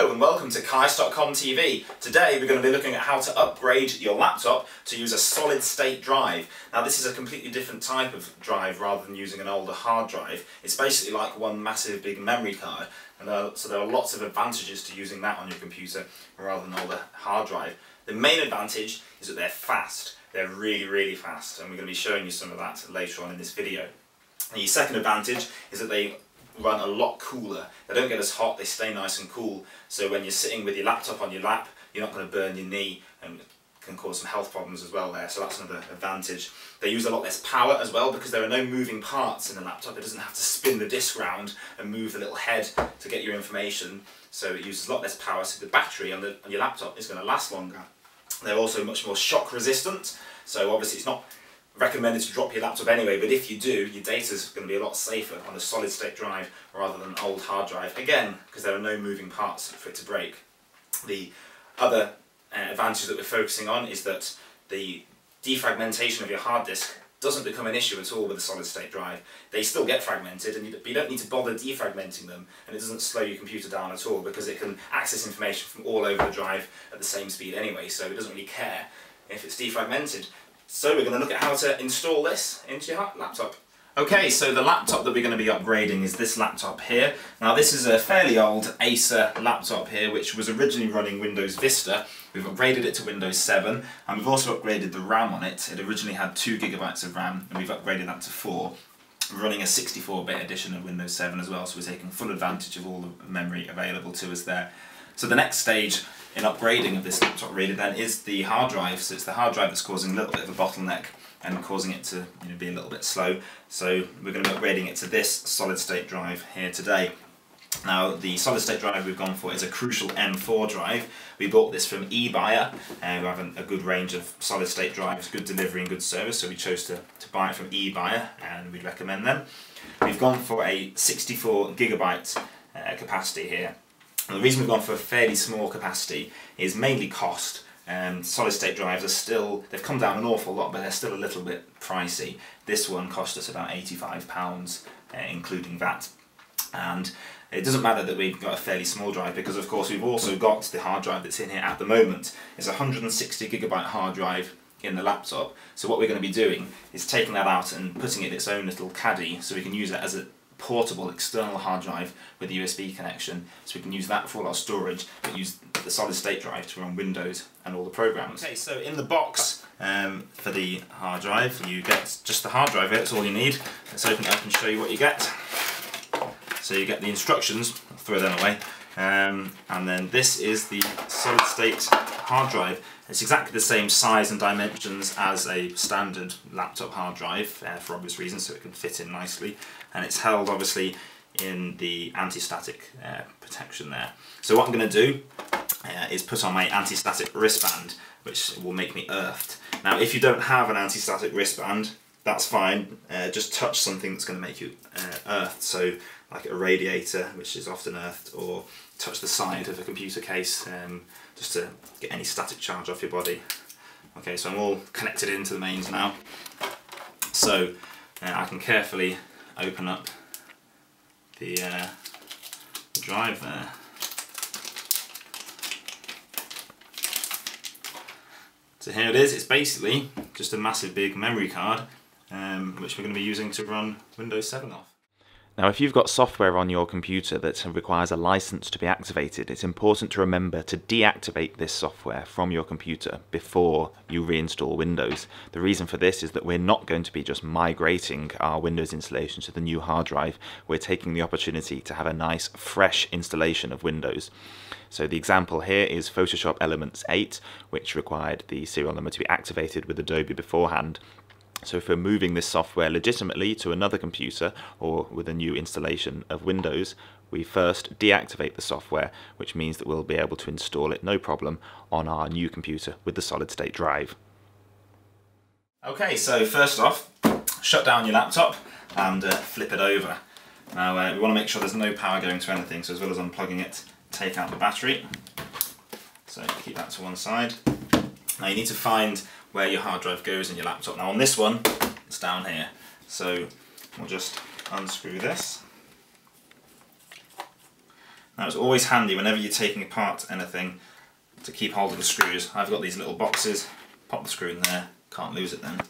Hello and welcome to Kais.com TV. Today we're going to be looking at how to upgrade your laptop to use a solid state drive. Now this is a completely different type of drive rather than using an older hard drive. It's basically like one massive big memory card and uh, so there are lots of advantages to using that on your computer rather than an older hard drive. The main advantage is that they're fast. They're really really fast and we're going to be showing you some of that later on in this video. The second advantage is that they run a lot cooler. They don't get as hot, they stay nice and cool. So when you're sitting with your laptop on your lap, you're not going to burn your knee and can cause some health problems as well there, so that's another advantage. They use a lot less power as well because there are no moving parts in the laptop. It doesn't have to spin the disk round and move the little head to get your information, so it uses a lot less power, so the battery on, the, on your laptop is going to last longer. They're also much more shock resistant, so obviously it's not recommended to drop your laptop anyway, but if you do, your data is going to be a lot safer on a solid state drive rather than an old hard drive. Again, because there are no moving parts for it to break. The other uh, advantage that we're focusing on is that the defragmentation of your hard disk doesn't become an issue at all with a solid state drive. They still get fragmented and you, you don't need to bother defragmenting them and it doesn't slow your computer down at all because it can access information from all over the drive at the same speed anyway so it doesn't really care if it's defragmented. So we're going to look at how to install this into your laptop. Okay, so the laptop that we're going to be upgrading is this laptop here. Now this is a fairly old Acer laptop here which was originally running Windows Vista. We've upgraded it to Windows 7 and we've also upgraded the RAM on it. It originally had 2 gigabytes of RAM and we've upgraded that to 4. We're running a 64-bit edition of Windows 7 as well so we're taking full advantage of all the memory available to us there. So the next stage in upgrading of this laptop really then is the hard drive. So it's the hard drive that's causing a little bit of a bottleneck and causing it to you know, be a little bit slow. So we're going to be upgrading it to this solid state drive here today. Now the solid state drive we've gone for is a Crucial M4 drive. We bought this from eBuyer and we have a good range of solid state drives, good delivery and good service so we chose to, to buy it from eBuyer and we'd recommend them. We've gone for a 64 gigabyte uh, capacity here the reason we've gone for a fairly small capacity is mainly cost. Um, solid state drives are still, they've come down an awful lot, but they're still a little bit pricey. This one cost us about £85, uh, including that. And it doesn't matter that we've got a fairly small drive because of course we've also got the hard drive that's in here at the moment. It's a 160 gigabyte hard drive in the laptop. So what we're going to be doing is taking that out and putting it in its own little caddy so we can use it as a portable external hard drive with a USB connection so we can use that for all our storage but use the solid state drive to run Windows and all the programs. Okay so in the box um, for the hard drive you get just the hard drive, that's all you need. Let's open it up and show you what you get. So you get the instructions, I'll throw them away, um, and then this is the solid state hard drive. It's exactly the same size and dimensions as a standard laptop hard drive uh, for obvious reasons so it can fit in nicely and it's held obviously in the anti-static uh, protection there. So what I'm going to do uh, is put on my anti-static wristband which will make me earthed. Now if you don't have an anti-static wristband that's fine, uh, just touch something that's going to make you uh, earthed. So like a radiator which is often earthed or touch the side of a computer case um, just to get any static charge off your body. Okay, so I'm all connected into the mains now. So uh, I can carefully open up the, uh, the drive there. So here it is, it's basically just a massive big memory card um, which we're going to be using to run Windows 7 off. Now, if you've got software on your computer that requires a license to be activated, it's important to remember to deactivate this software from your computer before you reinstall Windows. The reason for this is that we're not going to be just migrating our Windows installation to the new hard drive, we're taking the opportunity to have a nice fresh installation of Windows. So the example here is Photoshop Elements 8, which required the serial number to be activated with Adobe beforehand. So if we're moving this software legitimately to another computer or with a new installation of Windows, we first deactivate the software, which means that we'll be able to install it no problem on our new computer with the solid state drive. Okay, so first off, shut down your laptop and uh, flip it over. Now uh, we want to make sure there's no power going to anything, so as well as unplugging it, take out the battery. So keep that to one side. Now you need to find where your hard drive goes in your laptop. Now on this one, it's down here. So we'll just unscrew this. Now it's always handy whenever you're taking apart anything to keep hold of the screws. I've got these little boxes, pop the screw in there, can't lose it then.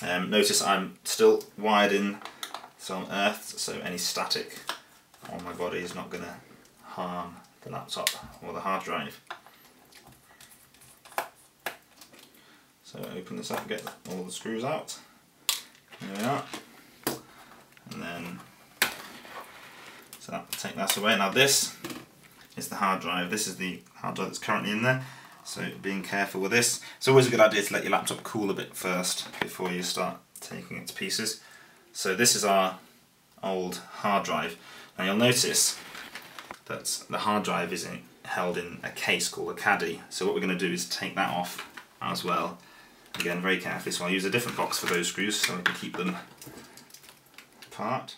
Um, notice I'm still wired in some earth, so any static on my body is not going to harm the laptop or the hard drive. So open this up, and get all the screws out. There we are. And then, so that, take that away. Now this is the hard drive. This is the hard drive that's currently in there. So being careful with this. It's always a good idea to let your laptop cool a bit first before you start taking it to pieces. So this is our old hard drive. Now you'll notice that the hard drive is in, held in a case called a caddy. So what we're going to do is take that off as well Again, very carefully, so I'll use a different box for those screws so I can keep them apart.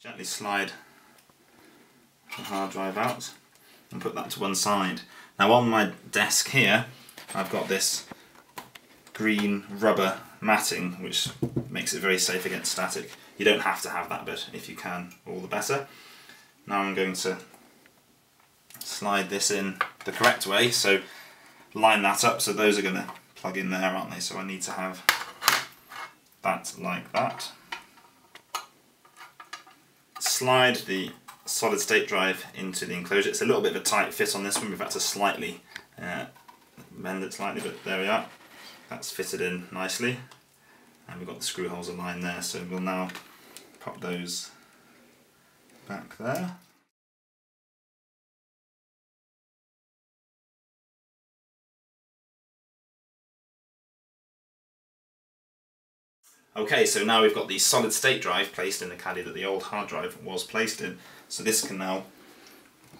Gently slide the hard drive out and put that to one side. Now on my desk here, I've got this green rubber matting which makes it very safe against static. You don't have to have that but if you can, all the better. Now I'm going to slide this in the correct way. So line that up. So those are going to plug in there, aren't they? So I need to have that like that. Slide the solid state drive into the enclosure. It's a little bit of a tight fit on this one. We've had to slightly uh, bend it slightly, but there we are. That's fitted in nicely. And we've got the screw holes aligned there. So we'll now pop those back there. Okay, so now we've got the solid state drive placed in the caddy that the old hard drive was placed in. So this can now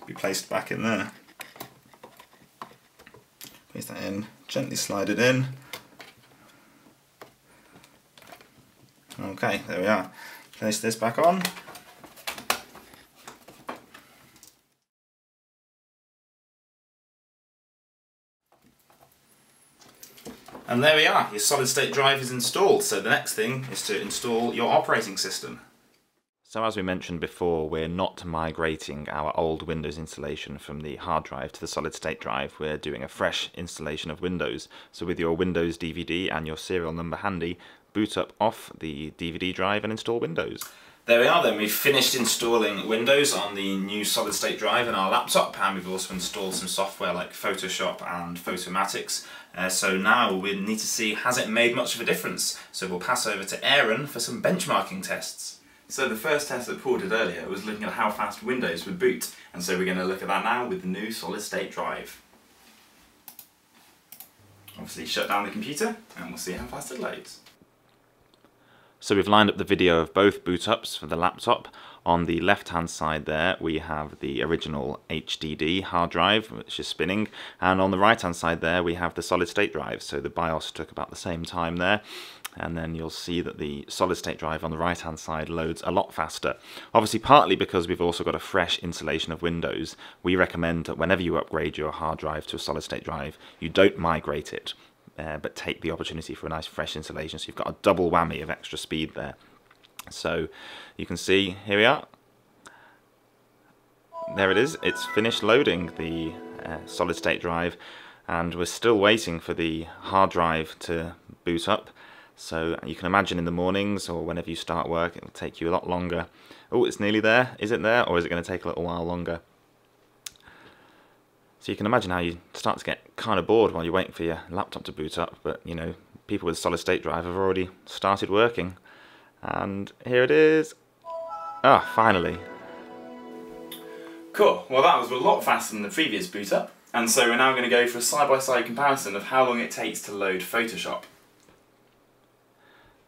be placed back in there. Place that in, gently slide it in. Okay, there we are. Place this back on. And there we are, your solid state drive is installed. So the next thing is to install your operating system. So as we mentioned before, we're not migrating our old Windows installation from the hard drive to the solid state drive. We're doing a fresh installation of Windows. So with your Windows DVD and your serial number handy, boot up off the DVD drive and install Windows. There we are then, we've finished installing Windows on the new solid state drive in our laptop and we've also installed some software like Photoshop and Photomatix. Uh, so now we need to see has it made much of a difference. So we'll pass over to Aaron for some benchmarking tests. So the first test that Paul did earlier was looking at how fast Windows would boot and so we're going to look at that now with the new solid state drive. Obviously shut down the computer and we'll see how fast it loads. So we've lined up the video of both boot ups for the laptop. On the left hand side there we have the original HDD hard drive which is spinning and on the right hand side there we have the solid state drive so the BIOS took about the same time there and then you'll see that the solid state drive on the right hand side loads a lot faster. Obviously partly because we've also got a fresh installation of Windows we recommend that whenever you upgrade your hard drive to a solid state drive you don't migrate it uh, but take the opportunity for a nice fresh installation. So you've got a double whammy of extra speed there. So you can see, here we are. There it is, it's finished loading the uh, solid state drive and we're still waiting for the hard drive to boot up. So you can imagine in the mornings or whenever you start work, it'll take you a lot longer. Oh, it's nearly there. Is it there or is it going to take a little while longer? So you can imagine how you start to get kind of bored while you're waiting for your laptop to boot up, but you know, people with solid state drive have already started working. And here it is. Ah, finally. Cool, well that was a lot faster than the previous boot up, and so we're now going to go for a side-by-side -side comparison of how long it takes to load Photoshop.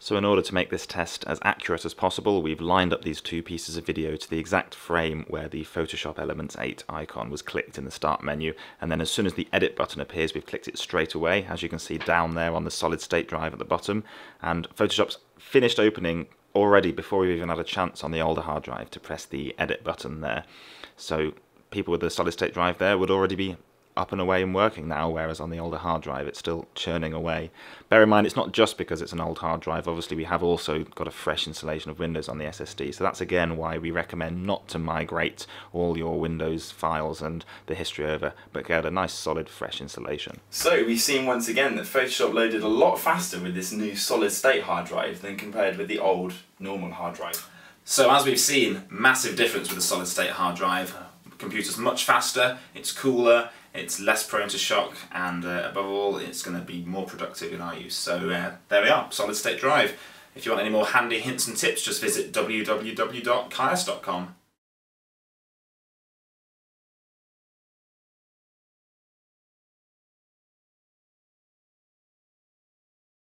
So in order to make this test as accurate as possible, we've lined up these two pieces of video to the exact frame where the Photoshop Elements 8 icon was clicked in the start menu, and then as soon as the edit button appears, we've clicked it straight away, as you can see down there on the solid state drive at the bottom, and Photoshop's finished opening already before we've even had a chance on the older hard drive to press the edit button there. So people with the solid state drive there would already be up and away and working now, whereas on the older hard drive it's still churning away. Bear in mind it's not just because it's an old hard drive, obviously we have also got a fresh installation of Windows on the SSD, so that's again why we recommend not to migrate all your Windows files and the history over, but get a nice solid fresh installation. So we've seen once again that Photoshop loaded a lot faster with this new solid state hard drive than compared with the old normal hard drive. So as we've seen, massive difference with the solid state hard drive. Computer's much faster, it's cooler, it's less prone to shock, and uh, above all, it's going to be more productive in our use. So uh, there we are, solid state drive. If you want any more handy hints and tips, just visit www.kaios.com.